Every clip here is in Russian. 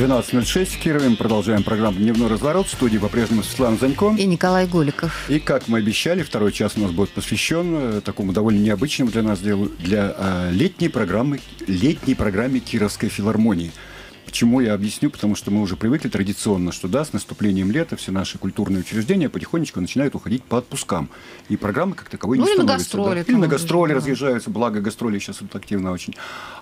12.06 в Кирове. Мы продолжаем программу «Дневной разворот». В студии по-прежнему Светлана Занько. И Николай Голиков. И, как мы обещали, второй час у нас будет посвящен э, такому довольно необычному для нас делу, для э, летней программы, летней программе Кировской филармонии – Почему я объясню? Потому что мы уже привыкли традиционно, что да, с наступлением лета все наши культурные учреждения потихонечку начинают уходить по отпускам. И программы как таковой ну, не становятся. На гастроли, да. Или на гастроли разъезжаются, благо гастроли сейчас идут активно очень.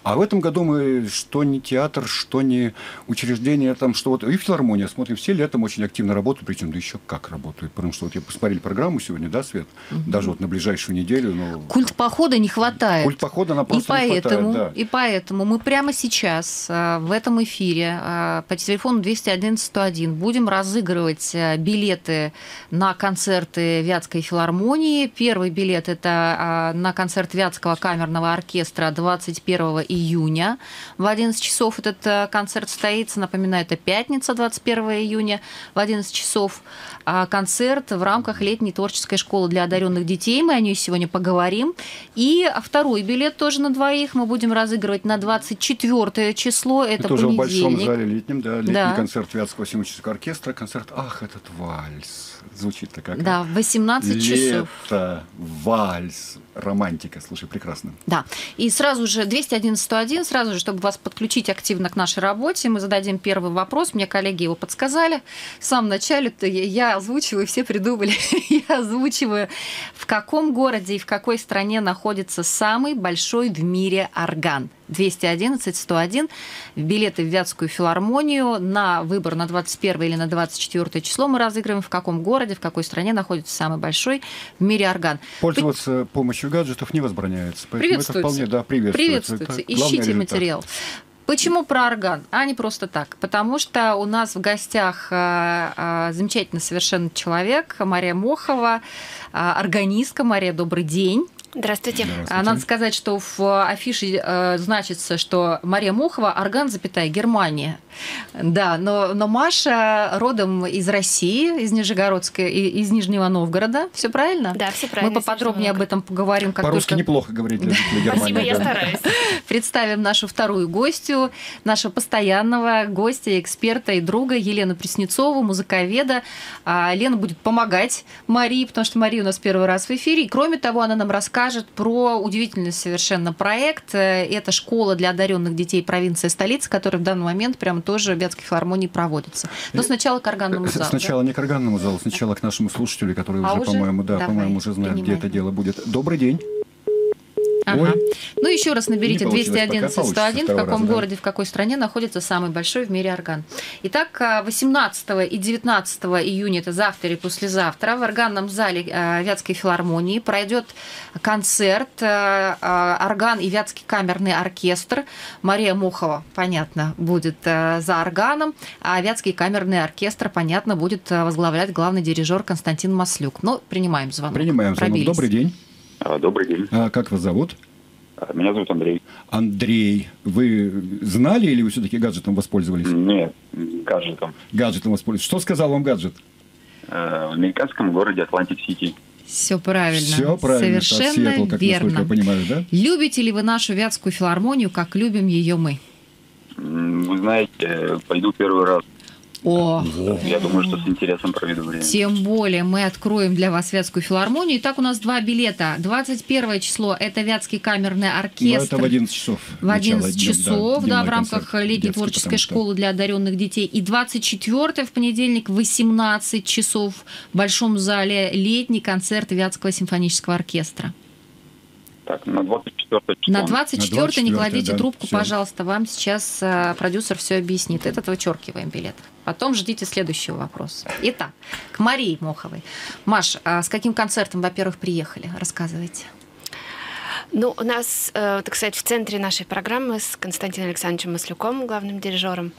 А в этом году мы что не театр, что не учреждение, там, что вот и филармония смотрим, все летом очень активно работают, причем да еще как работают. Потому что вот я посмотрели программу сегодня, да, Свет, угу. даже вот на ближайшую неделю. Но... Культ похода не хватает. Культ похода на просто и поэтому, не хватает, да. И поэтому мы прямо сейчас а, в этом эфире а, по телефону 211-101 будем разыгрывать э, билеты на концерты Вятской филармонии. Первый билет – это а, на концерт Вятского камерного оркестра 21 июня в 11 часов. Этот концерт состоится, напоминаю, это пятница, 21 июня в 11 часов. А, концерт в рамках летней творческой школы для одаренных детей. Мы о ней сегодня поговорим. И второй билет тоже на двоих мы будем разыгрывать на 24 число. Это, это уже понедельник. в большом зале летнем, да, летний Да. концерт Вятского симфонического оркестра, концерт «Ах, этот вальс». Звучит-то как Да, в 18 часов. Лето, вальс, романтика. Слушай, прекрасно. Да. И сразу же 211-101, сразу же, чтобы вас подключить активно к нашей работе, мы зададим первый вопрос. Мне коллеги его подсказали. В самом начале я озвучиваю, все придумали. я озвучиваю, в каком городе и в какой стране находится самый большой в мире орган. 211-101, билеты в Вятскую филармонию на выбор на 21 или на 24 число мы разыгрываем, в каком городе, в какой стране находится самый большой в мире орган. Пользоваться помощью гаджетов не возбраняется. Поэтому это Приветствуется. вполне, да, приветствуется. Приветствуйте. Это Ищите материал. Почему про орган, а не просто так? Потому что у нас в гостях э, э, замечательный совершенно человек, Мария Мохова, э, органистка. Мария, добрый день. Здравствуйте. Здравствуйте. А Надо сказать, что в афише э, значится, что Мария Мохова, орган, запятая, Германия. Да, но, но Маша родом из России, из Нижегородской, и- из Нижнего Новгорода. Все правильно? Да, все правильно. Мы поподробнее об этом поговорим, как По-русски только неплохо говорить для жителей Германии. Спасибо, я да. стараюсь. представим нашу вторую гостью, нашего постоянного гостя, эксперта и друга Елену Преснецову, музыковеда. А, Лена будет помогать Марии, потому что Мария у нас первый раз в эфире. И кроме того, она нам расскажет про удивительный совершенно проект. Э, Это школа для одаренных детей провинции столицы, который в данный момент прямо тоже в Вятской филармонии проводится. Но сначала к органному С- залу. Сначала не к органному залу, сначала к нашему слушателю, который А уже, уже? по-моему, да, по-моему, уже знает, где это дело будет. Добрый день. Ага. Ой. Ну, еще раз наберите Не получилось 211 пока, получится 101, в каком раз, да. городе, в какой стране находится самый большой в мире орган. Итак, а, 18 и 19 июня, это завтра и послезавтра, в органном зале а, Вятской филармонии пройдет концерт а, а, орган и Вятский камерный оркестр. Мария Мухова, понятно, будет а, за органом, а Вятский камерный оркестр, понятно, будет а, возглавлять главный дирижер Константин Маслюк. Ну, принимаем звонок. Принимаем звонок. Пробились. Добрый день. А, Добрый день. А как вас зовут? А, Меня зовут Андрей. Андрей. Вы знали или вы все-таки гаджетом воспользовались? Нет, гаджетом. Гаджетом воспользовались. Что сказал вам гаджет? Э, В американском городе Атлантик-Сити. Все правильно. Все правильно. Совершенно Сиэтл, как верно. я понимаю, да? Любите ли вы нашу Вятскую филармонию, как любим ее мы? Вы знаете, пойду первый раз. О, Я думаю, что с интересом проведу время. тем более мы откроем для вас Вятскую филармонию. Итак, у нас два билета. 21 число – это Вятский камерный Ну, оркестр. это в 11 часов. в Начало 11 дня, часов, да, дневной в рамках концерт летней детский, творческой что- школы для одаренных детей. И 24 в понедельник в 18 часов в Большом зале летний концерт Вятского симфонического оркестра. Так, на 24 число. На 24 не 24-е, кладите да, трубку, всё. пожалуйста. Вам сейчас э, продюсер все объяснит. Этот вычеркиваем билет. Потом ждите следующего вопроса. Итак, к Марии Моховой. Маш, а с каким концертом, во-первых, приехали? Рассказывайте. Ну, у нас, э, так сказать, в центре нашей программы с Константином Александровичем Маслюком, главным дирижером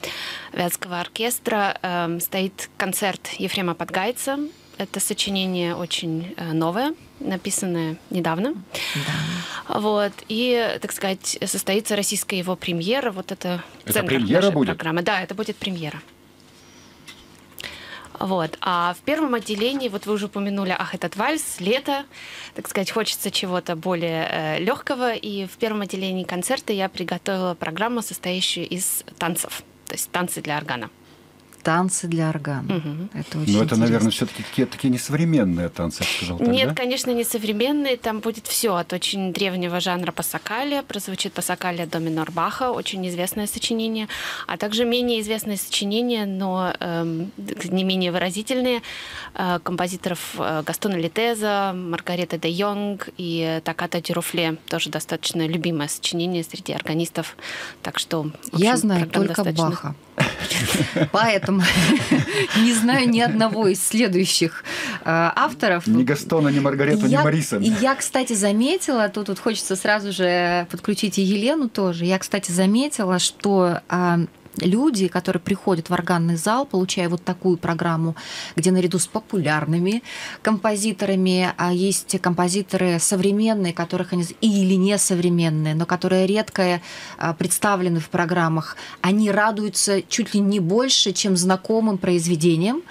Вятского оркестра, э, стоит концерт Ефрема Подгайца. Это сочинение очень э, новое, написанное недавно. Вот. И, так сказать, состоится российская его премьера. Вот это, Это центр премьера нашей будет? программы. Да, это будет премьера. Вот. А в первом отделении, вот вы уже упомянули, ах, этот вальс, лето, так сказать, хочется чего-то более легкого. И в первом отделении концерта я приготовила программу, состоящую из танцев. то есть танцы для органа танцы для органа. Угу. Это очень Но это, интересно. наверное, все-таки такие, такие несовременные танцы, я сказал. Нет, тогда? конечно, не современные. Там будет все от очень древнего жанра пасакалия. Прозвучит пасакалия до минор Баха, очень известное сочинение. А также менее известное сочинение, но эм, не менее выразительные э, композиторов э, Гастона Литеза, Маргарета де Йонг и Таката Дюруфле. Тоже достаточно любимое сочинение среди органистов. Так что, общем, Я знаю только достаточно... Баха. Поэтому не знаю ни одного из следующих э, авторов. Ни Гастона, ни Маргарету, ни Мариса. И я, кстати, заметила, тут вот хочется сразу же подключить и Елену тоже. Я, кстати, заметила, что а, люди, которые приходят в органный зал, получая вот такую программу, где наряду с популярными композиторами, а есть композиторы современные, которых они или не современные, но которые редко а, представлены в программах, они радуются чуть ли не больше, чем знакомым произведениям,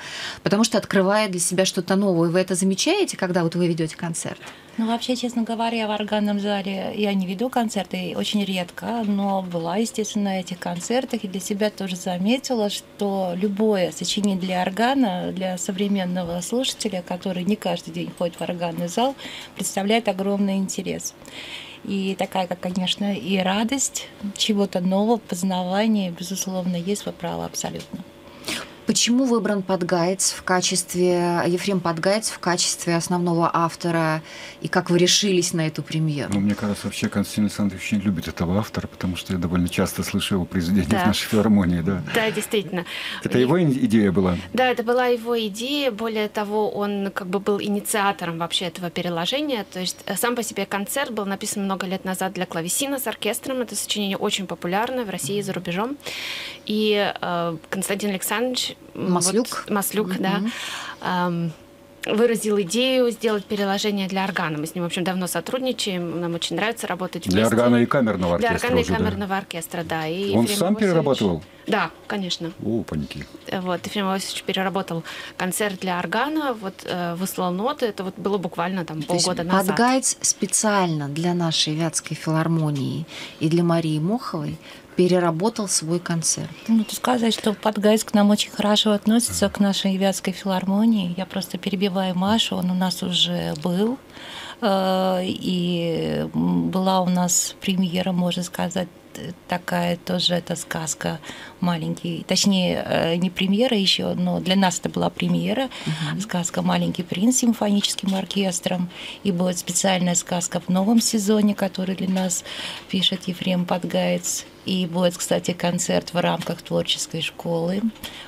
потому что открывая для себя что-то новое. Вы это замечаете, когда вот вы ведете концерт? Ну, вообще, честно говоря, в органном зале я не веду концерты очень редко, но была, естественно, на этих концертах и для себя тоже заметила, что любое сочинение для органа, для современного слушателя, который не каждый день ходит в органный зал, представляет огромный интерес. И такая, как, конечно, и радость чего-то нового, познавания, безусловно, есть, вы правы абсолютно. Почему выбран Подгайц в качестве, Ефрем Подгайц в качестве основного автора, и как вы решились на эту премьеру? Ну, мне кажется, вообще Константин Александрович не любит этого автора, потому что я довольно часто слышу его произведения да. в нашей филармонии. Да, да действительно. Это его идея была? Да, это была его идея. Более того, он как бы был инициатором вообще этого переложения. То есть э, сам по себе концерт был написан много лет назад для клавесина с оркестром. Это сочинение очень популярное в России и за рубежом. И э, Константин Александрович Маслюк. Вот, Маслюк, mm-hmm. да. Эм, выразил идею сделать переложение для органа. Мы с ним, в общем, давно сотрудничаем. Нам очень нравится работать вместе. Для органа и камерного оркестра. Для органа и камерного да. оркестра, да. И Он Ефрем сам Иосифович... перерабатывал? Да, конечно. О, паники. Вот, Ефрем Иосифович переработал концерт для органа, вот э, выслал ноты. Это вот было буквально там полгода назад. Подгайц специально для нашей Вятской филармонии и для Марии Моховой переработал свой концерт. Ну, то сказать, что Подгайц к нам очень хорошо относится, к нашей Вятской филармонии. Я просто перебиваю Машу, он у нас уже был. Э, и была у нас премьера, можно сказать, такая тоже эта сказка маленький, точнее э, не премьера еще, но для нас это была премьера, угу. сказка "Маленький принц" с симфоническим оркестром, и будет специальная сказка в новом сезоне, который для нас пишет Ефрем Подгаец. И будет, кстати, концерт в рамках творческой школы.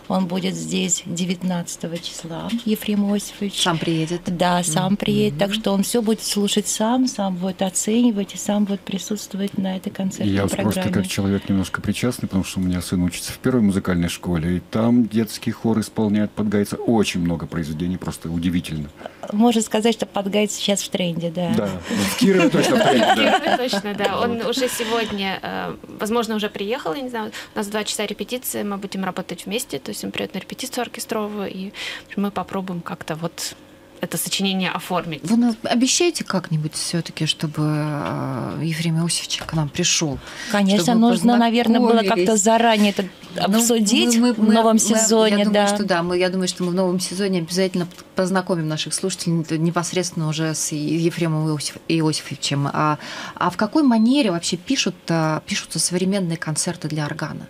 Он будет здесь 19 числа. Ефрем Осипович. Сам приедет. Да, сам mm-hmm. приедет. Так что он все будет слушать сам, сам будет оценивать и сам будет присутствовать на этой концертной Я программе. просто как человек немножко причастный, потому что у меня сын учится в первой музыкальной школе, и там детский хор исполняет под Гайца очень много произведений, просто удивительно. Можно сказать, что под Гайц сейчас в тренде, да. Да, в Кирове точно в тренде. В Кирове точно, да. Он уже сегодня, э, возможно, возможно, уже приехал, я не знаю, у нас два часа репетиции, мы будем работать вместе, то есть он придет на репетицию оркестровую, и мы попробуем как-то вот это сочинение оформить. Вы обещаете как-нибудь все-таки, чтобы э, Ефрем Иосифович к нам пришел? Конечно, нужно, наверное, было как-то заранее это обсудить ну, мы, мы, в новом мы, сезоне. Я да. думаю, что да. Мы, я думаю, что мы в новом сезоне обязательно познакомим наших слушателей непосредственно уже с Ефремом Иосиф, Иосифовичем. А, а в какой манере вообще пишут, а, пишутся современные концерты для органа?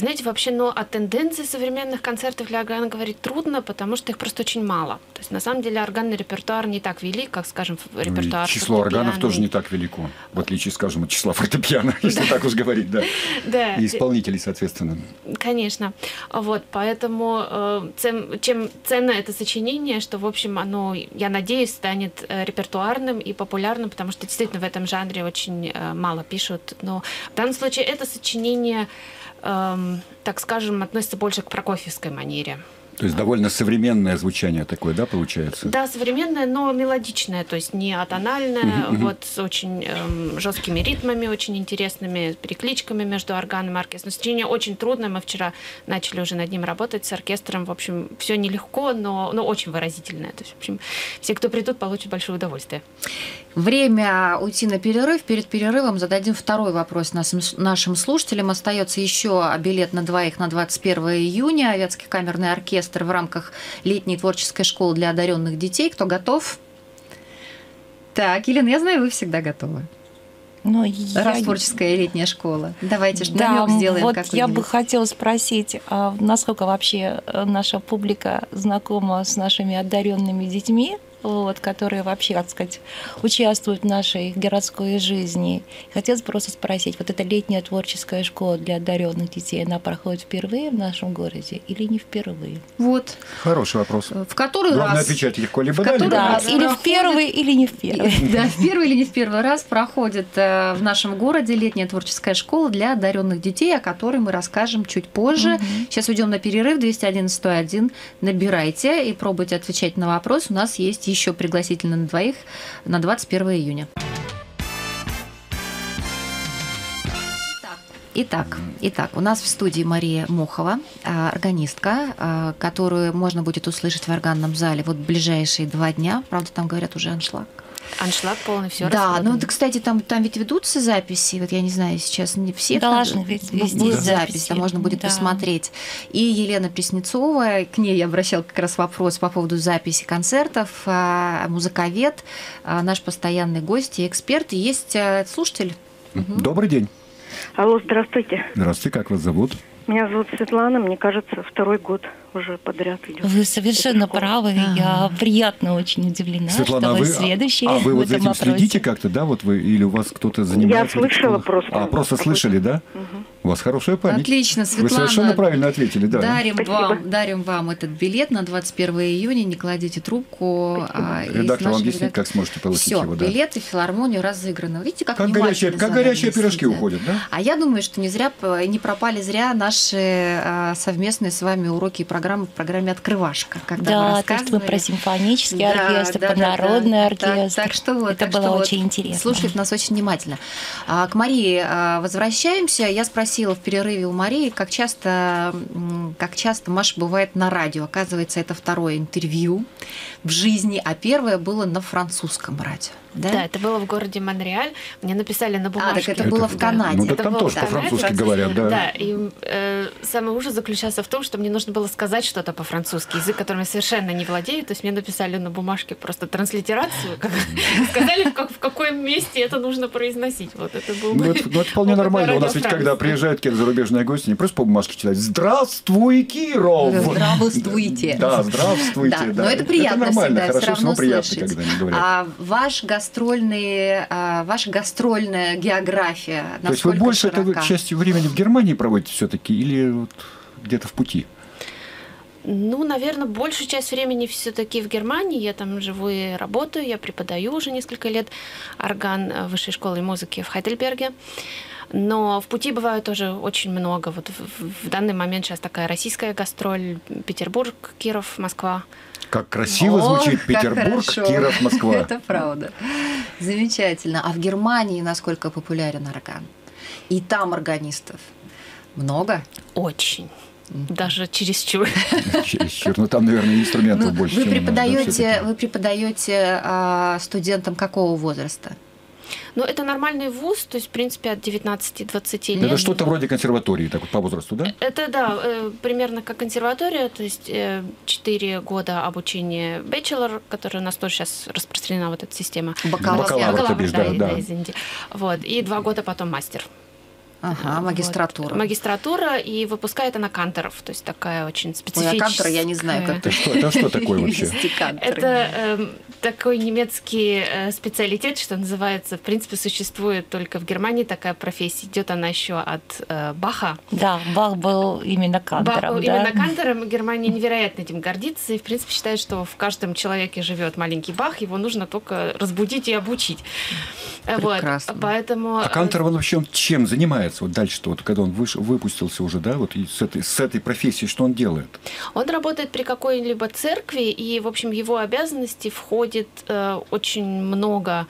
Знаете, вообще, но о тенденции современных концертов для органа говорить трудно, потому что их просто очень мало. То есть, на самом деле, органный репертуар не так велик, как, скажем, ну репертуар ну, Число органов тоже не так велико, в отличие, скажем, от числа фортепиано, если так уж говорить, да. Да. И исполнителей, соответственно. Конечно. Вот, поэтому э, чем ценно это сочинение, что, в общем, оно, я надеюсь, станет э, репертуарным и популярным, потому что действительно в этом жанре очень э, мало пишут. Но в данном случае это сочинение эм, так скажем, относится больше к прокофьевской манере. То есть довольно современное звучание такое, да, получается? Да, современное, но мелодичное, то есть не атональное, uh-huh, вот с очень эм, жесткими ритмами, очень интересными перекличками между органом и оркестром. Сочинение очень трудное, мы вчера начали уже над ним работать с оркестром, в общем, все нелегко, но, но очень выразительное. То есть, в общем, все, кто придут, получат большое удовольствие. Время уйти на перерыв. Перед перерывом зададим второй вопрос нашим, нашим слушателям. Остается еще билет на двоих на 21 июня. Авиатский камерный оркестр в рамках летней творческой школы для одаренных детей. Кто готов? Так, Елена, я знаю, вы всегда готовы. Ну, Раз я... творческая летняя школа. Давайте что да, сделаем. Вот я бы хотела спросить, а насколько вообще наша публика знакома с нашими одаренными детьми? Вот, которые вообще, как сказать, участвуют в нашей городской жизни. Хотелось просто спросить, вот эта летняя творческая школа для одаренных детей, она проходит впервые в нашем городе или не впервые? Вот. Хороший вопрос. В который Главное раз? отвечать легко, либо да, либо да. Или в первый, или не в первый. Да, в первый или не в первый раз проходит э, в нашем городе летняя творческая школа для одаренных детей, о которой мы расскажем чуть позже. Сейчас уйдем на перерыв 201 101. Набирайте и пробуйте отвечать на вопрос. У нас есть еще пригласительно на двоих на 21 июня. Итак, итак, у нас в студии Мария Мохова, а, органистка, а, которую можно будет услышать в органном зале вот ближайшие два дня. Правда, там говорят уже аншлаг. Аншлаг полный, все Да, ну это, кстати, там, там ведь ведутся записи, вот я не знаю, сейчас не все. Должны ведь везде будет запись, там можно будет да. посмотреть. И Елена Преснецова, к ней я обращал как раз вопрос по поводу записи концертов, а, музыковед, а, наш постоянный гость и эксперт. И есть а, слушатель. Добрый день. Алло, здравствуйте. Здравствуйте, как вас зовут? Меня зовут Светлана, мне кажется, второй год уже подряд идет. Вы совершенно правы. Ага. Я приятно очень удивлена, Светлана, что вы, следующие. А вы вот за этим вопросе. следите как-то, да? Вот вы или у вас кто-то занимается? Я слышала просто. А, просто слышали, да? Угу. У вас хорошая память. Отлично, Светлана. Вы совершенно правильно ответили, да. Дарим вам, дарим вам этот билет на 21 июня. Не кладите трубку. А, Редактор вам объяснит, как сможете получить Всё, его. Да. билеты в филармонию разыграны. Видите, как, как горячие, как горячие пирожки уходят, да? А я думаю, что не зря не пропали зря наши а, совместные с вами уроки и программы в программе «Открывашка». Когда да, то есть мы про симфонический да, оркестр, да, про да, народный да, оркестр. Так, так что вот, Это так было что очень вот, интересно. Слушает нас очень внимательно. А, к Марии а, возвращаемся. Я спросила в перерыве у Марии, как часто, как часто Маша бывает на радио. Оказывается, это второе интервью в жизни, а первое было на французском радио. Да? да, это было в городе Монреаль. Мне написали на бумажке. А, так это, было в Канаде. Ну, это там тоже по-французски говорят, да. Да, и э, самый ужас заключался в том, что мне нужно было сказать что-то по-французски, язык, которым я совершенно не владею. То есть мне написали на бумажке просто транслитерацию, как, сказали, как, в каком месте это нужно произносить. Вот это был ну, это, ну, это вполне нормально. У нас ведь, когда приезжают какие-то зарубежные гости, не просто по бумажке читают «Здравствуй, Киров!» Здравствуйте. Да, здравствуйте. Да, но это приятно это нормально, всегда, хорошо, все равно приятно, слышать. когда они говорят. А ваш гастрольный, а, ваша гастрольная география, То есть вы больше это частью времени в Германии проводите все-таки или вот где-то в пути? Ну, наверное, большую часть времени все-таки в Германии. Я там живу и работаю, я преподаю уже несколько лет орган э, высшей школы музыки в Хайдельберге. Но в пути бывает тоже очень много. Вот в, в данный момент сейчас такая российская гастроль Петербург, Киров, Москва. Как красиво О, звучит Петербург, Киров, Москва. Это правда. Замечательно. А в Германии насколько популярен орган? И там органистов много? Очень. Даже чересчур. Чересчур. Ну там, наверное, инструментов ну, больше. Вы преподаете, вы преподаете а, студентам какого возраста? Ну, это нормальный вуз, то есть, в принципе, от 19-20 лет. Это что-то вроде консерватории, так вот по возрасту, да? Это, да, э, примерно как консерватория, то есть 4 э, года обучения bachelor, которая у нас тоже сейчас распространена, вот эта система. Бакалавр. Бакалавр, Бакалавр да, да, да, извините. Вот, и два года потом мастер. Ага, магистратура. Вот. Магистратура, и выпускает она канторов, то есть такая очень специфическая. Ой, а кантора я не знаю, как это. Что, это что такое вообще? Это э, такой немецкий э, специалитет, что называется, в принципе, существует только в Германии такая профессия. Идет она еще от э, Баха. Да, Бах был именно кантором. Бах был да? именно кантором. Германия невероятно этим гордится и, в принципе, считает, что в каждом человеке живет маленький Бах, его нужно только разбудить и обучить. Прекрасно. Вот. Поэтому... А кантор, он вообще чем занимается? Вот дальше-то, вот, когда он выш... выпустился уже, да, вот с этой, с этой профессией, что он делает? Он работает при какой-либо церкви, и, в общем, его обязанности входит э, очень много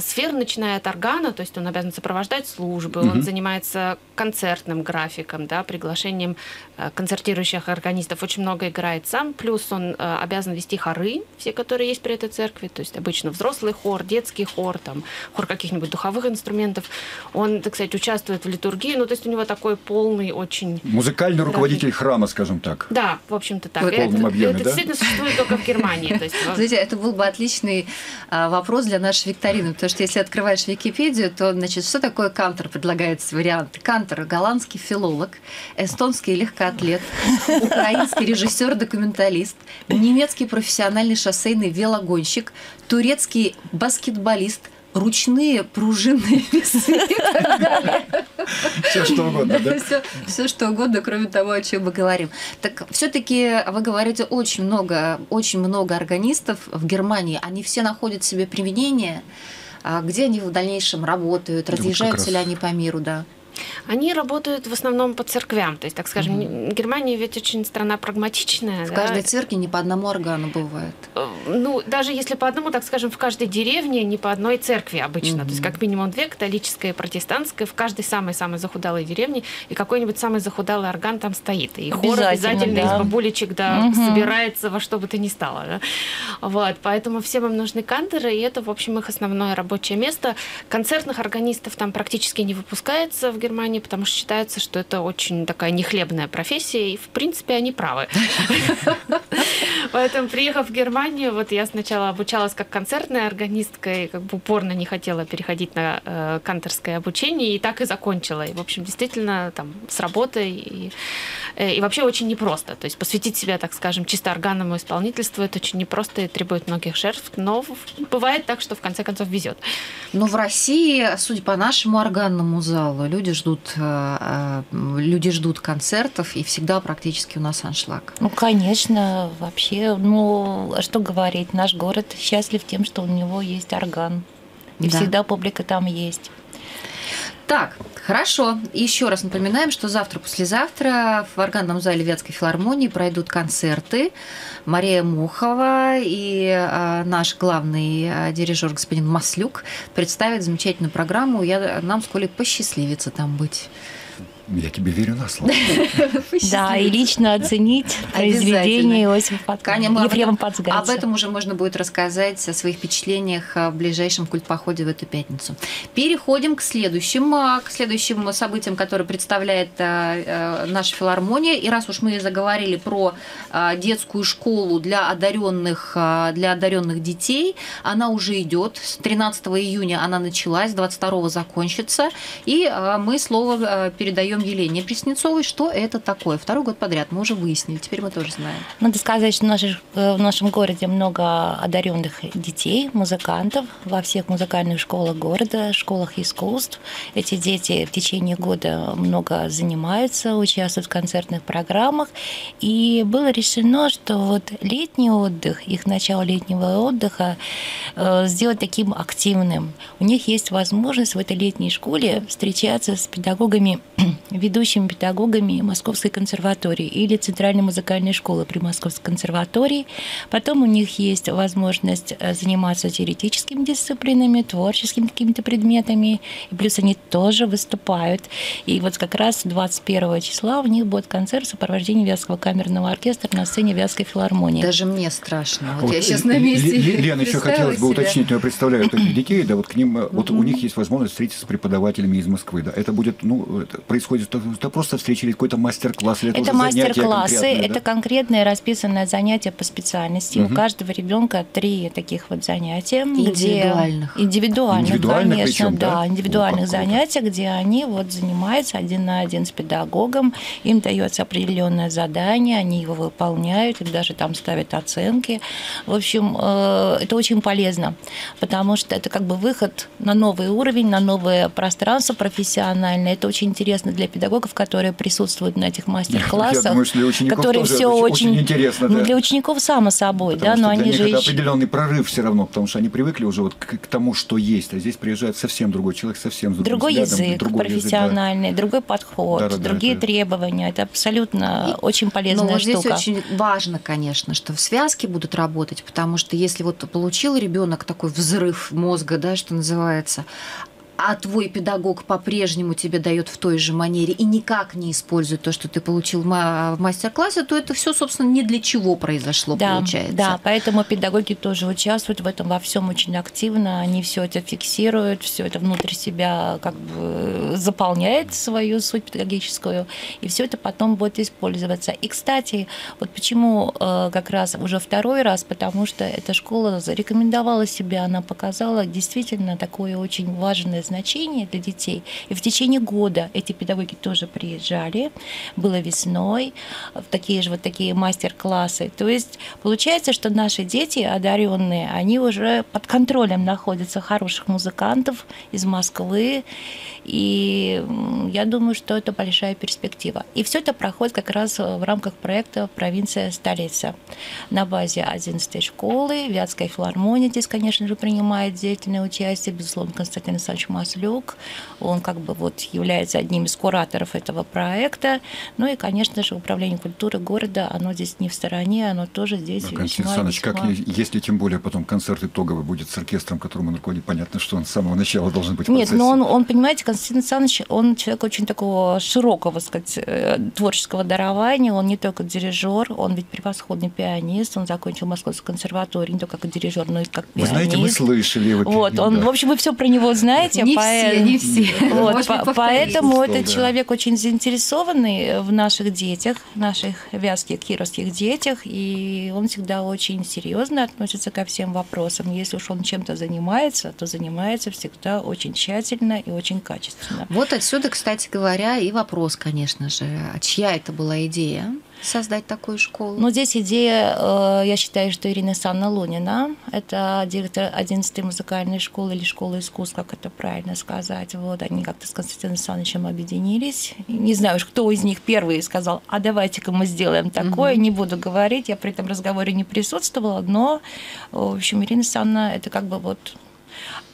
сфер, начиная от органа, то есть он обязан сопровождать службы, угу. он занимается концертным графиком, да, приглашением э, концертирующих органистов, очень много играет сам, плюс он э, обязан вести хоры, все, которые есть при этой церкви, то есть обычно взрослый хор, детский хор, там, хор каких-нибудь духовых инструментов. Он, так сказать, участвует в литургии, ну, то есть у него такой полный очень... Музыкальный график. руководитель храма, скажем так. Да, в общем-то так. В полном это, объеме, это да? действительно существует только в Германии. Знаете, это был бы отличный а, вопрос для нашей викторины, потому что если открываешь Википедию, то, значит, что такое Кантор предлагается вариант? Кантор – голландский филолог, эстонский легкоатлет, украинский режиссер-документалист, немецкий профессиональный шоссейный велогонщик, турецкий баскетболист – ручные пружинные весы Все что угодно, да? Все, все что угодно, кроме того, о чем мы говорим. Так все-таки вы говорите очень много, очень много органистов в Германии. Они все находят себе применение где они в дальнейшем работают, разъезжаются ли они по миру, да? Они работают в основном по церквям. То есть, так скажем, mm Германия ведь очень страна прагматичная. В да? каждой церкви не по одному органу бывает. Э, ну, даже если по одному, так скажем, в каждой деревне не по одной церкви обычно. mm То есть, как минимум две, католическая и протестантская, в каждой самой-самой захудалой деревне, и какой-нибудь самый захудалый орган там стоит. И хор обязательно да. из бабулечек да, mm собирается во что бы то ни стало. Да? Вот, поэтому всем им нужны канторы, и это, в общем, их основное рабочее место. Концертных органистов там практически не выпускается в Германии, потому что считается, что это очень такая нехлебная профессия, и в принципе они правы. Поэтому, приехав в Германию, вот я сначала обучалась как концертная органистка, и как бы упорно не хотела переходить на э, канторское обучение, и так и закончила. И, в общем, действительно, там, с работой, и, э, и вообще очень непросто. То есть посвятить себя, так скажем, чисто органному исполнительству, это очень непросто и требует многих жертв, но бывает так, что в конце концов везет. Но в России, судя по нашему органному залу, люди ждут, э, э, люди ждут концертов, и всегда практически у нас аншлаг. Ну, конечно, вообще, ну, а что говорить, наш город счастлив тем, что у него есть орган. И да. всегда публика там есть. Так, хорошо. Еще раз напоминаем, что завтра, послезавтра в органном зале Вятской филармонии пройдут концерты. Мария Мухова и а, наш главный а, дирижер господин Маслюк представят замечательную программу. Я, нам с Колей посчастливится там быть. Я тебе верю на слово. Да, и лично оценить произведение Иосифа Ефрема Пацгайца. Об этом уже можно будет рассказать о своих впечатлениях в ближайшем культпоходе в эту пятницу. Переходим к следующим, к следующим событиям, которые представляет э, наша филармония. И раз уж мы заговорили про детскую школу для одаренных, для одаренных детей, она уже идет. С 13 июня она началась, 22 закончится. И мы слово передаем передаем Елене Преснецовой, что это такое. Второй год подряд мы уже выяснили, теперь мы тоже знаем. Надо сказать, что в, наших, э, в нашем городе много одаренных детей, музыкантов во всех музыкальных школах города, школах искусств. Эти дети в течение года много занимаются, участвуют в концертных программах. И было решено, что вот летний отдых, их начало летнего отдыха э, сделать таким активным. У них есть возможность в этой летней школе встречаться с педагогами ведущими педагогами Московской консерватории или Центральной музыкальной школы при Московской консерватории. Потом у них есть возможность э, заниматься теоретическими дисциплинами, творческими какими-то предметами. И плюс они тоже выступают. И вот как раз 21 числа у них будет концерт в сопровождении Вятского камерного оркестра на сцене Вятской филармонии. Даже мне страшно. Вот, вот я сейчас на месте. Лена, еще хотелось бы уточнить, я представляю таких детей, да, вот к ним, вот у них есть возможность встретиться с преподавателями из Москвы, да. Это будет, ну, это происходит происходит? Это просто встреча или какой-то мастер-класс? Или это это мастер-классы, это да? конкретное расписанное занятие по специальности. Угу. У каждого ребенка три таких вот занятия. Индивидуальных. Где... Индивидуальных, Индивидуальных конечно, причем, да. да? Индивидуальных О, занятий, где они вот занимаются один на один с педагогом. Им дается определенное задание, они его выполняют, им даже там ставят оценки. В общем, э, это очень полезно, потому что это как бы выход на новый уровень, на новое пространство профессиональное. Это очень интересно для педагогов, которые присутствуют на этих мастер-классах, для которые все очень, очень интересно. ну, Да. для учеников само собой, Потому да, что но для они них же это еще- определенный прорыв все равно, потому что они привыкли уже вот к, к тому, что есть, а здесь приезжает совсем другой человек, совсем с другим другой взглядом, язык другой язык, да. профессиональный, другой подход, Да-да-да, другие это- требования. Это абсолютно очень Но полезная здесь штука. очень важно, конечно, что в связке будут работать, потому что если вот получил ребенок такой взрыв мозга, да, что называется, а твой педагог по-прежнему тебе дает в той же манере и никак не использует то, что ты получил в ма- в мастер-классе, то это все, собственно, не для чего произошло, Да, получается. да, поэтому педагоги тоже участвуют в этом во всем очень активно. Они все это фиксируют, все это внутрь себя как бы заполняет свою суть педагогическую, и все это потом будет использоваться. И, кстати, вот почему э, как раз уже второй раз, потому что эта школа зарекомендовала себя, она показала действительно такое очень важное значение для детей. И в течение года эти педагоги тоже приезжали, было весной, в такие же вот такие мастер-классы. То есть получается, что наши дети одаренные, они уже под контролем находятся хороших музыкантов из Москвы, и я думаю, что это большая перспектива. И все это проходит как раз в рамках проекта «Провинция столица» на базе 11 школы, Вятская филармония здесь, конечно же, принимает деятельное участие, безусловно, Константин Александрович Маслюк, он как бы вот является одним из кураторов этого проекта, ну и, конечно же, Управление культуры города, оно здесь не в стороне, оно тоже здесь Да, Константин весьма, Александрович, как весьма- не- если тем более потом концерт итоговый будет с оркестром, которому он руководит, понятно, что он с самого начала должен быть в Нет, процессе. но он, он, понимаете, Константин Александрович, он человек очень такого широкого, сказать, э, творческого дарования. Он не только дирижер, он ведь превосходный пианист. Он закончил Московскую консерваторию не только как дирижер, но и как Вы пианист. знаете, мы слышали его Вот, он, да. в общем, вы все про него знаете. Не поэ- все, не все. Вот, Может по- поэтому Слушал, это да. человек очень заинтересованный в наших детях, наших вязких кировских детях, и он всегда очень серьезно относится ко всем вопросам. Если уж он чем-то занимается, то занимается всегда очень тщательно и очень качественно. Вот отсюда, кстати говоря, и вопрос, конечно же, а чья это была идея создать такую школу? Но здесь идея, э, я считаю, что Ирина Санна Лунина, это директор 11-й музыкальной школы или школы искусств, как это правильно сказать. Вот они как-то с Константином Александровичем объединились. Не знаю уж, кто из них первый сказал, а давайте-ка мы сделаем такое, Мгм. не буду говорить, я при этом разговоре не присутствовала, но, в общем, Ирина Санна это как бы вот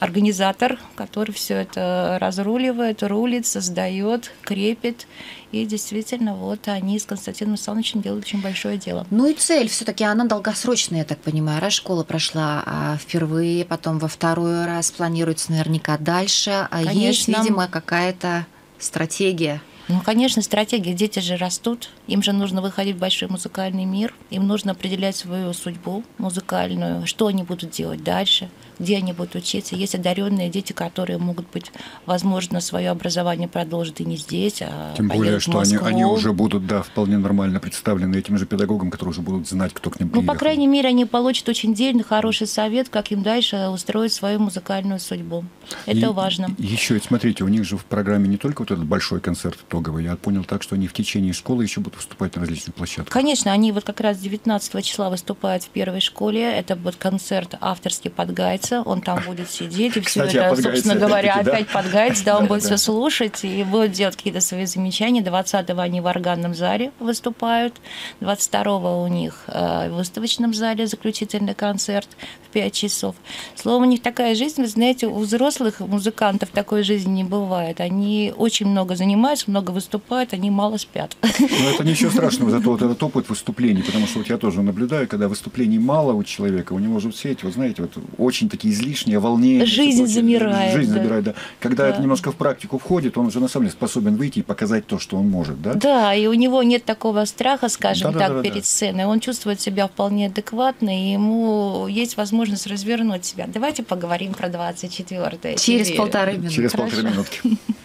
организатор, который все это разруливает, рулит, создает, крепит. И действительно, вот они с Константином Александровичем делают очень большое дело. Ну и цель все-таки она долгосрочная, я так понимаю. Раз школа прошла а, впервые, потом во второй раз планируется наверняка дальше. А есть, Конечно. видимо, какая-то стратегия. Ну, конечно, стратегия. Дети же растут, им же нужно выходить в большой музыкальный мир, им нужно определять свою судьбу музыкальную, что они будут делать дальше, где они будут учиться. Есть одаренные дети, которые могут быть, возможно, свое образование продолжат и не здесь, а Тем более, что они, они уже будут, да, вполне нормально представлены этим же педагогам, которые уже будут знать, кто к ним Ну, приехал. по крайней мере, они получат очень дельный, хороший совет, как им дальше устроить свою музыкальную судьбу. Это И- важно. Еще, смотрите, у них же в программе не только вот этот большой концерт итоговый, я понял так, что они в течение школы еще будут выступать на различных площадках. Конечно, они вот как раз 19 числа выступают в первой школе. Это будет концерт авторский Подгайца. Он там будет сидеть и все Кстати, о это, собственно говоря, опять-таки, да? опять Подгайц, да, он будет все слушать и будет делать какие-то свои замечания. 20-го они в органном зале выступают, 22-го у них э, в выставочном зале заключительный концерт в 5 часов. Словом, у них такая жизнь, вы знаете, у взрослых музыкантов такой жизни не бывает. Они очень много занимаются, много выступают, они мало спят. Но это ничего страшного, зато вот этот опыт выступлений, потому что вот я тоже наблюдаю, когда выступлений мало у человека, у него же все эти, вот знаете, вот очень такие излишние волнения. Жизнь замирает, Жизнь да. замирает, да. Когда Да. это немножко в практику входит, он уже на самом деле способен выйти и показать то, что он может, да? Да, и у него нет такого страха, скажем Да-да-да-да-да. так, перед сценой. Он чувствует себя вполне адекватно, и ему есть возможность развернуть себя. Давайте поговорим про 24 Через полторы минуты. Через Хорошо. полторы минутки.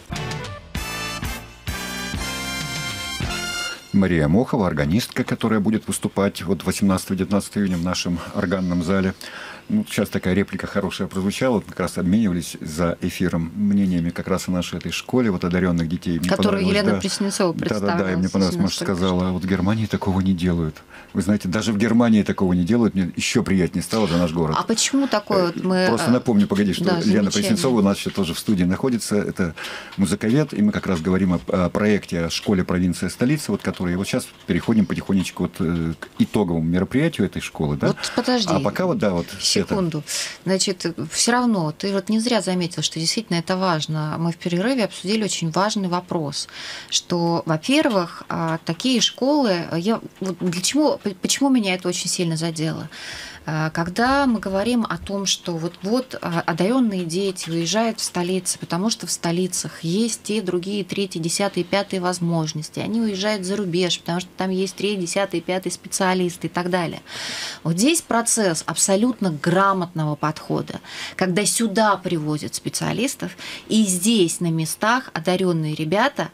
Мария Мохова, органистка, которая будет выступать вот 18-19 июня в нашем органном зале. Ну, сейчас такая реплика хорошая прозвучала, вот как раз обменивались за эфиром мнениями как раз о нашей этой школе, вот одаренных детей. Мне Которую Елена да, Преснецова представляла. Да-да-да, и мне понравилось, Маша сказала, вот в Германии такого не делают. Вы знаете, даже в Германии такого не делают, мне еще приятнее стало за наш город. А почему такое вот мы... Просто напомню, погоди, что да, Лена Преснецова у нас еще тоже в студии находится, это музыковед, и мы как раз говорим о, о проекте о школе провинция столица, вот который вот сейчас переходим потихонечку вот э, к итоговому мероприятию этой школы, да? Вот подожди. А пока вот, да, вот секунду. Значит, все равно, ты вот не зря заметил, что действительно это важно. Мы в перерыве обсудили очень важный вопрос, что, во-первых, а, такие школы, я, вот для чего, почему меня это очень сильно задело? А, когда мы говорим о том, что вот-вот а, одаренные дети уезжают в столицы, потому что в столицах есть те другие третьи, десятые, пятые возможности, они уезжают за рубеж, потому что там есть третий, десятый, пятый специалисты и так далее. Вот здесь процесс абсолютно грамотного подхода, когда сюда привозят специалистов, и здесь на местах одаренные ребята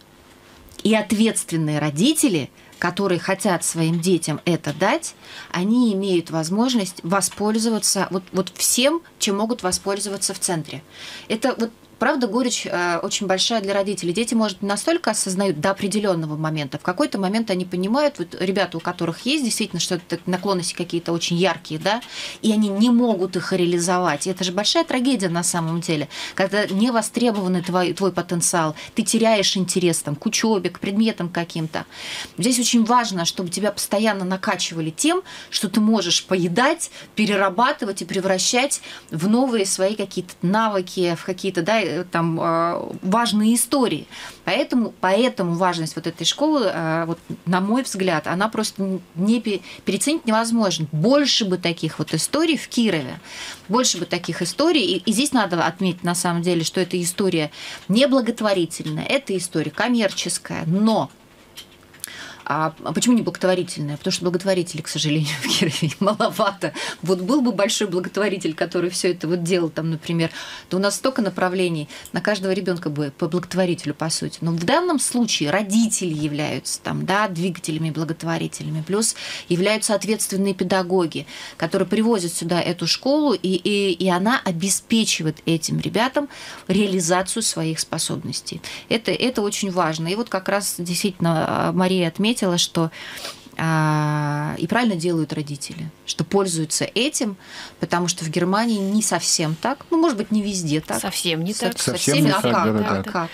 и ответственные родители – которые хотят своим детям это дать, они имеют возможность воспользоваться вот, вот всем, чем могут воспользоваться в центре. Это вот правда, горечь э, очень большая для родителей. Дети, может, настолько осознают до определенного момента. В какой-то момент они понимают, вот ребята, у которых есть действительно что-то, наклонности какие-то очень яркие, да, и они не могут их реализовать. И это же большая трагедия на самом деле, когда не востребованный твой, твой потенциал, ты теряешь интерес там, к учебе, к предметам каким-то. Здесь очень важно, чтобы тебя постоянно накачивали тем, что ты можешь поедать, перерабатывать и превращать в новые свои какие-то навыки, в какие-то, да, там а, важные истории. Поэтому, поэтому важность вот этой школы, а, вот, на мой взгляд, она просто не переценить невозможно. Больше бы таких вот историй в Кирове, больше бы таких историй. И, и здесь надо отметить на самом деле, что эта история не благотворительная, это история коммерческая, но а, почему не благотворительная? Потому что благотворителей, к сожалению, в Кирове маловато. Вот был бы большой благотворитель, который все это вот делал, там, например, то у нас столько направлений, на каждого ребенка бы по благотворителю, по сути. Но в данном случае родители являются там, да, двигателями благотворителями, плюс являются ответственные педагоги, которые привозят сюда эту школу, и, и, и она обеспечивает этим ребятам реализацию своих способностей. Это, это очень важно. И вот как раз действительно а, Мария отметила, заметила, что а, и правильно делают родители, что пользуются этим, потому что в Германии не совсем так, ну, может быть, не везде так. Совсем не так. Совсем, совсем не а так, как? Да, да, а как?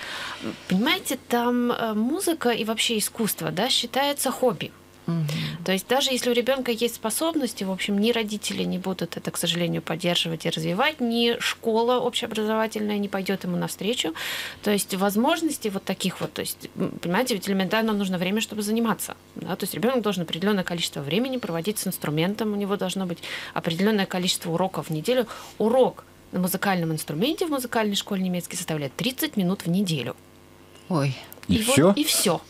Понимаете, там э, музыка и вообще искусство, да, считается хобби. Угу. То есть даже если у ребенка есть способности, в общем, ни родители не будут это, к сожалению, поддерживать и развивать, ни школа общеобразовательная не пойдет ему навстречу. То есть возможности вот таких вот, то есть, понимаете, ведь элементарно нужно время, чтобы заниматься. Да? То есть ребенок должен определенное количество времени проводить с инструментом, у него должно быть определенное количество уроков в неделю. Урок на музыкальном инструменте в музыкальной школе немецкий составляет 30 минут в неделю. Ой. И, и все? Вот, и все.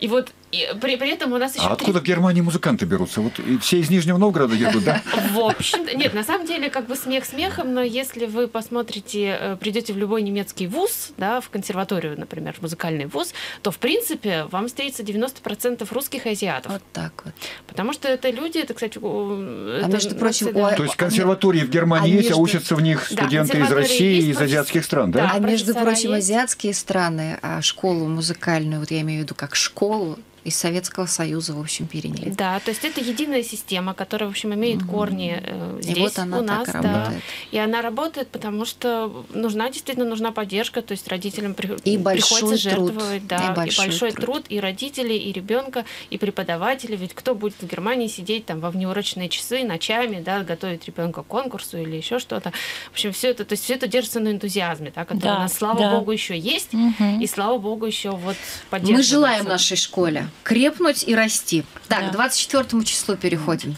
И вот и при, при этом у нас еще... А откуда в Германии музыканты берутся? Вот все из Нижнего Новгорода едут, да? В общем нет, на самом деле, как бы смех смехом, но если вы посмотрите, э, придете в любой немецкий вуз, да, в консерваторию, например, в музыкальный вуз, то, в принципе, вам встретится 90% русских и азиатов. Вот так вот. Потому что это люди, это, кстати... А между прочим... Да. То есть консерватории в Германии а есть, а между... а учатся в них студенты да, из России и из азиатских стран, да? да а между прочим, есть. азиатские страны, а школу музыкальную, вот я имею в виду как школу, из Советского Союза, в общем, переняли. Да, то есть это единая система, которая, в общем, имеет угу. корни э, здесь, и вот она у нас, так да. Работает. И она работает, потому что нужна действительно нужна поддержка, то есть родителям при... и приходится жертвовать, да, и большой, и большой труд. труд, и родителей, и ребенка, и преподаватели, ведь кто будет в Германии сидеть там во внеурочные часы ночами, да, готовить ребенка к конкурсу или еще что-то. В общем, все это, то есть все это держится на энтузиазме, да, который да, у нас, слава да. богу, еще есть, угу. и слава богу, еще вот поддерживается. Мы желаем нашей школе крепнуть и расти. Так, да. к 24 числу переходим.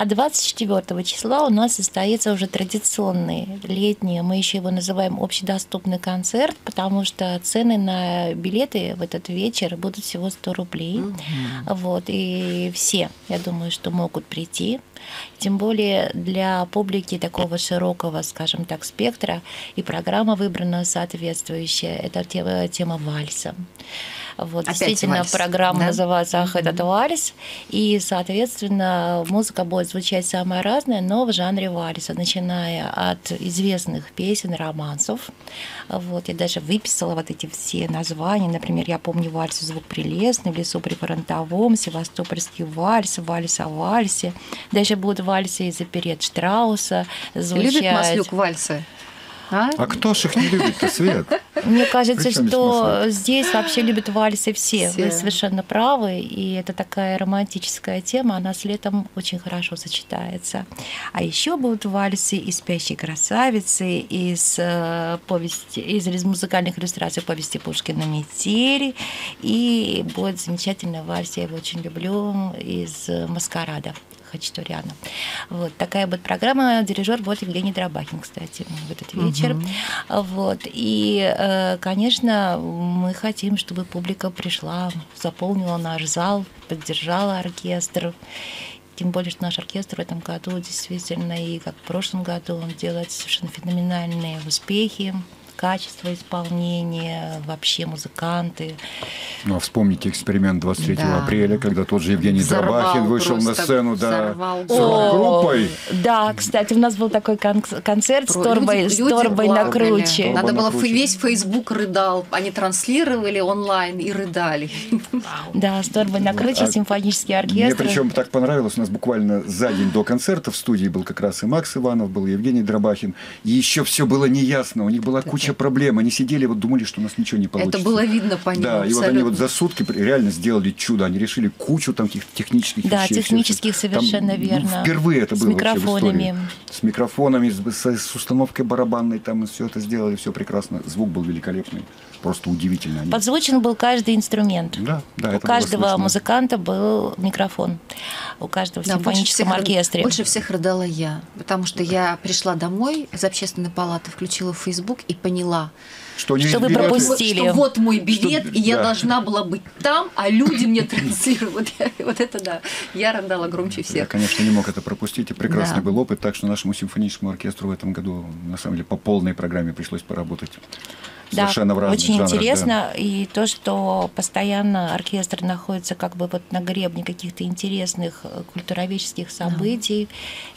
А 24 числа у нас состоится уже традиционный летний, мы еще его называем общедоступный концерт, потому что цены на билеты в этот вечер будут всего 100 рублей. Угу. Вот, и все, я думаю, что могут прийти. Тем более для публики такого широкого, скажем так, спектра и программа выбрана соответствующая. Это тема, тема вальса. Вот, Опять действительно, вальс, программа да? называется «Ах, этот вальс», и, соответственно, музыка будет звучать самая разная, но в жанре вальса, начиная от известных песен, романсов. Вот, я даже выписала вот эти все названия. Например, я помню вальс «Звук прелестный», «В лесу при фронтовом», «Севастопольский вальс», «Вальс о вальсе». Даже будут вальсы из оперет Штрауса звучать. Любит Маслюк вальсы? А? А кто ж их не любит-то, Свет? Мне кажется, что здесь вообще любят вальсы все. Все. Вы совершенно правы. И это такая романтическая тема, она с летом очень хорошо сочетается. А еще будут вальсы из «Спящей красавицы», из, э, повести, из, из музыкальных иллюстраций повести Пушкина «Метель». И будет замечательный вальс, я его очень люблю, из «Маскарада». Хачатуряна. Вот такая будет программа. Дирижер будет Евгений Дробахин, кстати, в этот вечер. Вот. И, э, конечно, мы хотим, чтобы публика пришла, заполнила наш зал, поддержала оркестр. Тем более, что наш оркестр в этом году действительно, и как в прошлом году, он делает совершенно феноменальные успехи качество исполнения, вообще музыканты. Ну, а вспомните эксперимент 23 Да. апреля, когда тот же Евгений Взорвал Дробахин вышел на сцену да, взорвал с рок-группой. Да, кстати, у нас был такой кон- концерт с Про- торбой, люди- с люди торбой на плакали. круче. Надо Торба было весь Фейсбук рыдал. Они транслировали онлайн и рыдали. Да, с торбой на круче, А симфонический Мне оркестр. причем так понравилось, у нас буквально за день до концерта в студии был как раз и Макс Иванов, был и Евгений Дробахин. И еще все было неясно, у них была куча проблем. Они сидели, вот думали, что у нас ничего не получится. Это было видно по ним. Да, и вот они абсолютно. вот за сутки реально сделали чудо. Они решили кучу там тех- технических Да, вещей. технических Там, совершенно ну, верно. впервые это С было микрофонами. С микрофонами, с, с- с установкой барабанной, там все это сделали, все прекрасно. Звук был великолепный, просто удивительно. Они- Подзвучен был каждый инструмент. Да, да, У каждого музыканта был микрофон. У каждого в Да, больше симфоническом всех ры- оркестре. Больше всех рыдала я, потому что я пришла домой из общественной палаты, включила в Facebook и поняла, Что, Что вы билеты- пропустили. что вот мой билет, Что- и я да. должна была быть там, а люди мне транслируют. Вот, я- вот это да. Я рыдала громче Я, всех. конечно, не мог это пропустить. И прекрасный Да. был опыт. Так что нашему симфоническому оркестру в этом году, на самом деле, по полной программе пришлось поработать. Да, Совершенно в разных очень жанрах, да. интересно. И то, что постоянно оркестр находится как бы вот на гребне каких-то интересных э, культуроведческих событий,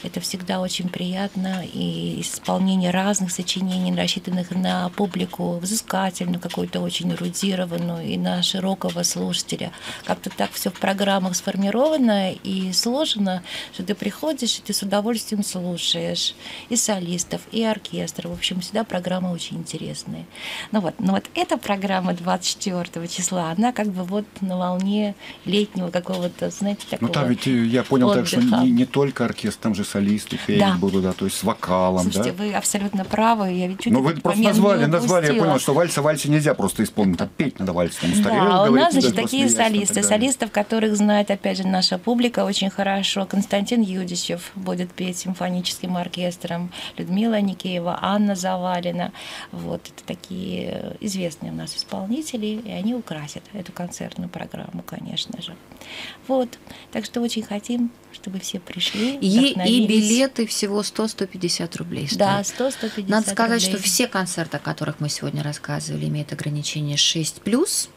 это всегда очень приятно. И исполнение разных сочинений, рассчитанных на публику взыскательную, какую-то очень эрудированную, и на широкого слушателя. Как-то так все в программах сформировано и сложено, что ты приходишь, и ты с удовольствием слушаешь и солистов, и оркестр. В общем, всегда программы очень интересные. Ну вот, но вот эта программа 24 числа, она как бы вот на волне летнего какого-то, знаете, Ну такого... там ведь э, я понял так, что отдыха. не, не только оркестр, там же солисты петь Да. будут, да, то есть с вокалом, Слушайте, да. вы абсолютно правы, я ведь чуть Ну вы просто назвали, назвали, я понял, что вальса вальсе нельзя просто исполнить, а петь надо вальс. Там устарел, Да, у говорит, нас, значит, такие солисты. Солистов, которых знает, опять же, наша публика очень хорошо. Константин Юдичев будет петь симфоническим оркестром, Людмила Никеева, Анна Завалина. Вот, это такие известные у нас исполнители, и они украсят эту концертную программу, конечно же. Вот, так что очень хотим, чтобы все пришли, И, и билеты всего 100-150 рублей Да, стоят. 100-150 Надо сказать, рублей. что все концерты, о которых мы сегодня рассказывали, имеют ограничение 6+.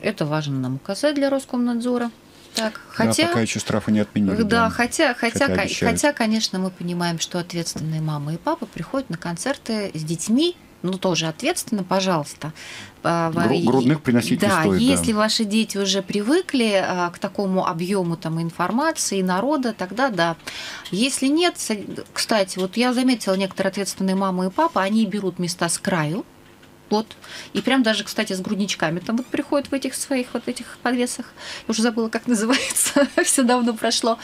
Это важно нам указать для Роскомнадзора. Так, хотя... Да, пока еще штрафы не отменили. Да, хотя, хотя, Хотя обещают. хотя, конечно, мы понимаем, что ответственные мамы и папы приходят на концерты с детьми, ну тоже ответственно, пожалуйста. И- грудных приносить не да, стоит, да. если ваши дети уже привыкли а, к такому объему там информации народа, тогда да. Если нет, кстати, вот я заметила некоторые ответственные мамы и папы, они берут места с краю, вот. И прям даже, кстати, с грудничками там вот приходят в этих своих вот этих подвесах. Я уже забыла, как называется. Все давно прошло.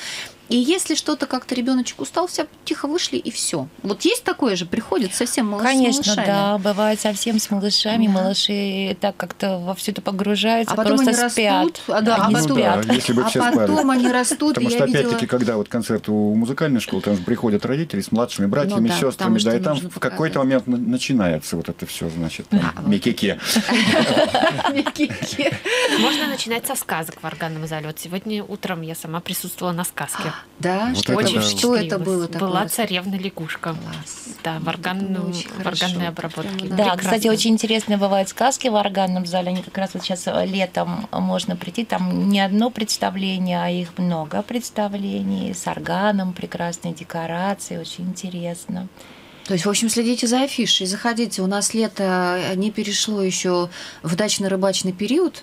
И если что-то как-то ребеночек устал, все тихо вышли и все. Вот есть такое же, приходит совсем малыш с Конечно, малышами. да, бывает совсем с малышами, Да. малыши так как-то во все это погружаются, А потом просто они спят. растут, а, да, а Они Ну потом- спят. да, если бы а все потом спали. они растут, Потому что, я видела... опять-таки, когда вот концерт у музыкальной школы, там же приходят родители с младшими братьями, Ну да, сестрами, да, и там в какой-то момент на- начинается вот это все, значит, А, мекеке. Можно начинать со сказок в органном зале. Вот сегодня утром я сама присутствовала на сказке. Да, Вот что, это очень, да. что это было такое? Была царевна лягушка. Класс. Да, в, очень в органной обработке. Прямо, Да, Прекрасно. кстати, очень интересные бывают сказки в органном зале. Они как раз вот сейчас летом можно прийти. Там не одно представление, а их много представлений. С органом, прекрасные декорации. Очень интересно. То есть, в общем, следите за афишей, заходите. У нас лето не перешло еще в дачно-рыбачный период.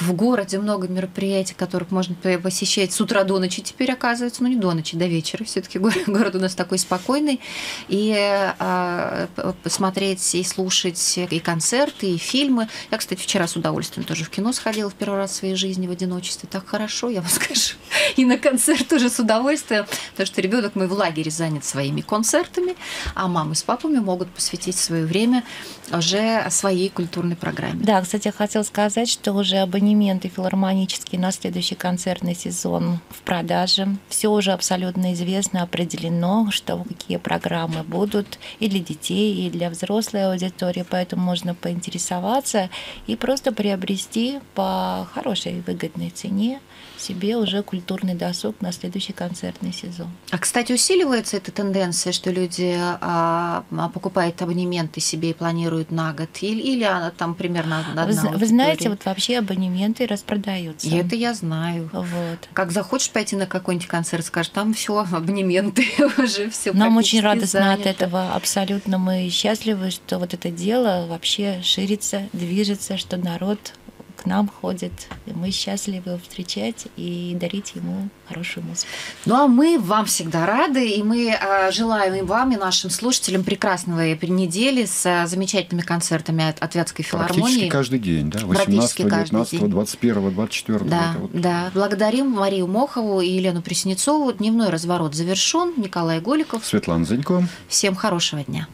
В городе много мероприятий, которых можно по- посещать с утра до ночи теперь оказывается. Ну, не до ночи, до вечера. Все-таки город у нас такой спокойный. И а, п- посмотреть и слушать и концерты, и фильмы. Я, кстати, вчера с удовольствием тоже в кино сходила в первый раз в своей жизни в одиночестве. Так хорошо, я вам скажу. И на концерт тоже с удовольствием, потому что ребенок мой в лагере занят своими концертами, а мамы с папами могут посвятить свое время уже своей культурной программе. Да, кстати, я хотела сказать, что уже абонементы филармонические на следующий концертный сезон в продаже. Все уже абсолютно известно, определено, что какие программы будут и для детей, и для взрослой аудитории, поэтому можно поинтересоваться и просто приобрести по хорошей выгодной цене себе уже культурный досуг на следующий концертный сезон. А, кстати, усиливается эта тенденция, что люди а, а, покупают абонементы себе и планируют на год? Или, или она там примерно на Вы, зна- вы знаете, вот вообще абонементы распродаются. И это я знаю. Вот. Как захочешь пойти на какой-нибудь концерт, скажешь, там все абонементы уже все. Нам очень радостно от этого, абсолютно мы счастливы, что вот это дело вообще ширится, движется, что народ к нам ходит, мы счастливы его встречать и дарить ему хорошую музыку. Ну а мы вам всегда рады, и мы а, желаем и вам, и нашим слушателям прекрасной недели с а, замечательными концертами от, от Вятской Практически филармонии. каждый день, да? Практически 18, каждый 19, день. 21, 24. Да, вот. да. Благодарим Марию Мохову и Елену Преснецову. Дневной разворот завершен. Николай Голиков. Светлана Занько. Всем хорошего дня.